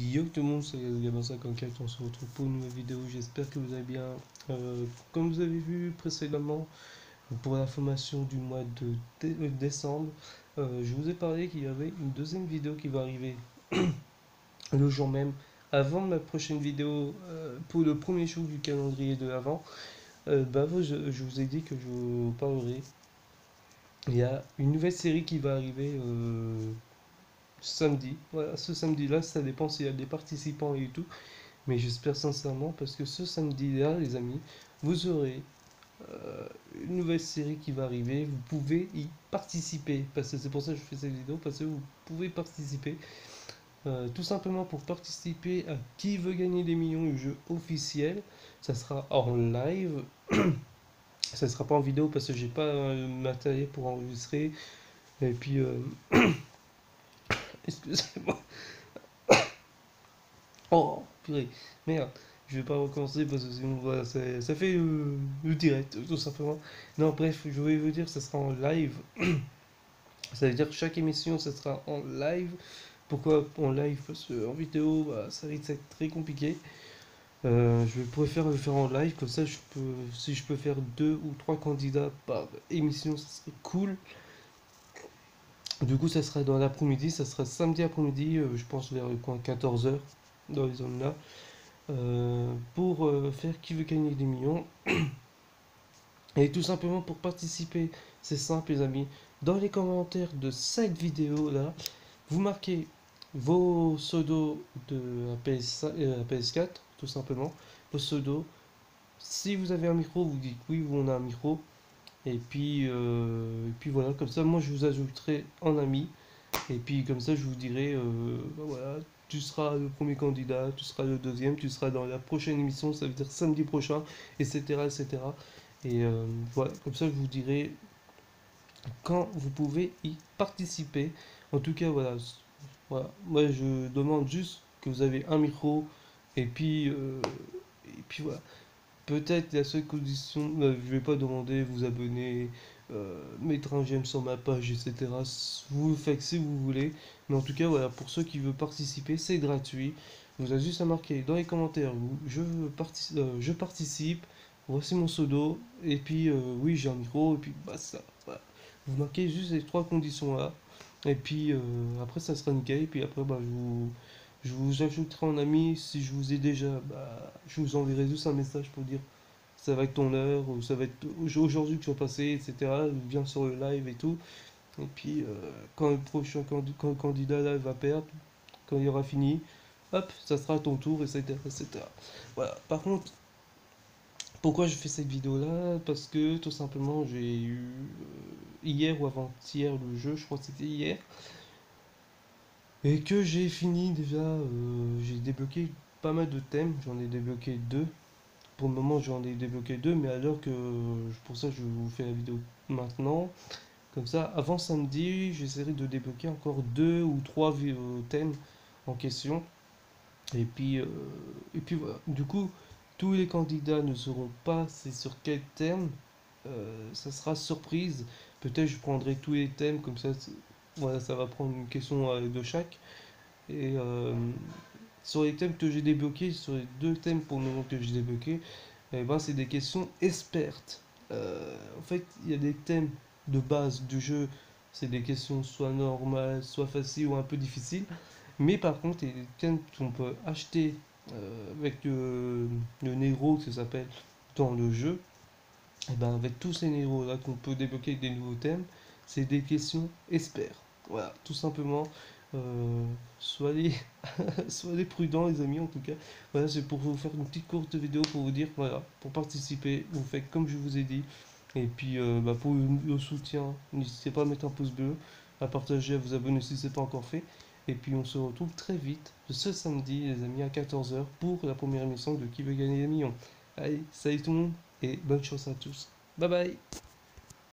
Yo tout le monde, c'est Gamin54, on se retrouve pour une nouvelle vidéo, j'espère que vous allez bien. Euh, comme vous avez vu précédemment, pour la formation du mois de euh, décembre, euh, je vous ai parlé qu'il y avait une deuxième vidéo qui va arriver le jour même, avant ma prochaine vidéo, pour le premier jour du calendrier de l'avant. bah, je, vous ai dit que je vous parlerai. Il y a une nouvelle série qui va arriver samedi. Voilà, ce samedi-là, ça dépend s'il y a des participants et tout. Mais j'espère sincèrement parce que ce samedi-là, les amis, vous aurez euh, une nouvelle série qui va arriver. Vous pouvez y participer. Parce que c'est pour ça que je fais cette vidéo. Parce que vous pouvez participer. Euh, tout simplement pour participer à qui veut gagner des millions du jeu officiel. Ça sera en live. ça sera pas en vidéo parce que j'ai pas euh, matériel pour enregistrer. Et puis Excusez-moi. oh, purée. Merde. Je vais pas recommencer parce que sinon, voilà, ça, fait euh, le direct, tout simplement. Non, bref, je voulais vous dire, ça sera en live. ça veut dire que chaque émission, ça sera en live. Pourquoi en live? Parce qu'en vidéo, bah, ça risque d'être très compliqué. Euh, je préfère le faire en live, comme ça, si je peux faire deux ou trois candidats par émission, ça serait cool. Du coup, ça sera dans l'après-midi, ça sera samedi après-midi, euh, je pense vers le coin 14h, dans les zones là, euh, pour euh, faire qui veut gagner des millions. Et tout simplement pour participer, c'est simple les amis, dans les commentaires de cette vidéo là, vous marquez vos pseudos de la, PS, PS4, tout simplement, vos pseudos. Si vous avez un micro, vous dites oui, on a un micro. Et puis, euh, et puis voilà, comme ça, moi je vous ajouterai en ami. Et puis comme ça, je vous dirai, euh, bah voilà, tu seras le premier candidat, tu seras le deuxième, tu seras dans la prochaine émission, ça veut dire samedi prochain, etc. etc. Et euh, voilà, comme ça, je vous dirai quand vous pouvez y participer. En tout cas, voilà, voilà. moi je demande juste que vous avez un micro et puis, et puis voilà. Peut-être la seule condition, je je vais pas demander vous abonner, euh, mettre un j'aime sur ma page, etc. Vous le faites si vous voulez. Mais en tout cas, voilà, pour ceux qui veulent participer, c'est gratuit. Vous avez juste à marquer dans les commentaires, je, euh, je participe, voici mon pseudo, et puis euh, oui, j'ai un micro, et puis bah ça. Vous marquez juste les trois conditions là. Et puis après, ça sera nickel. Et puis après, bah, je vous vous ajouterai en ami si je vous ai déjà. Bah, je vous enverrai juste un message pour dire ça va être ton heure, ou ça va être aujourd'hui que tu vas passer, etc. Viens sur le live et tout. Et puis, euh, quand le prochain candidat là, va perdre, quand il aura fini, hop, ça sera ton tour, etc. etc. Voilà. Par contre, pourquoi je fais cette vidéo là Parce que tout simplement, j'ai eu euh, hier ou avant-hier le jeu, je crois que c'était hier. Et que j'ai fini déjà, euh, j'ai débloqué pas mal de thèmes, j'en ai débloqué deux. Pour le moment j'en ai débloqué deux, mais alors que pour ça je vous fais la vidéo maintenant. Comme ça, avant samedi, j'essaierai de débloquer encore deux ou trois euh, thèmes en question. Et puis, euh, et puis voilà. Du coup, tous les candidats ne seront pas c'est sur quel thème? ça sera surprise. Peut-être je prendrai tous les thèmes comme ça voilà, ça va prendre une question euh, de chaque. Et euh, sur les thèmes que j'ai débloqués, sur les deux thèmes pour le moment que j'ai débloqués, eh ben, c'est des questions expertes. Euh, en fait, il y a des thèmes de base du jeu, c'est des questions soit normales, soit faciles ou un peu difficiles. Mais par contre, il y a des thèmes qu'on peut acheter avec le, le Nero, ça s'appelle, dans le jeu. Et eh ben avec tous ces Nero là qu'on peut débloquer avec des nouveaux thèmes, c'est des questions experts. Voilà, tout simplement. Euh, soyez, soyez prudents les amis en tout cas. Voilà, c'est pour vous faire une petite courte vidéo pour vous dire, voilà, pour participer, vous faites comme je vous ai dit. Et puis euh, bah, pour le, soutien, n'hésitez pas à mettre un pouce bleu, à partager, à vous abonner si ce n'est pas encore fait. Et puis on se retrouve très vite ce samedi les amis à 14h pour la première émission de Qui veut gagner des millions. Allez, salut tout le monde et bonne chance à tous. Bye bye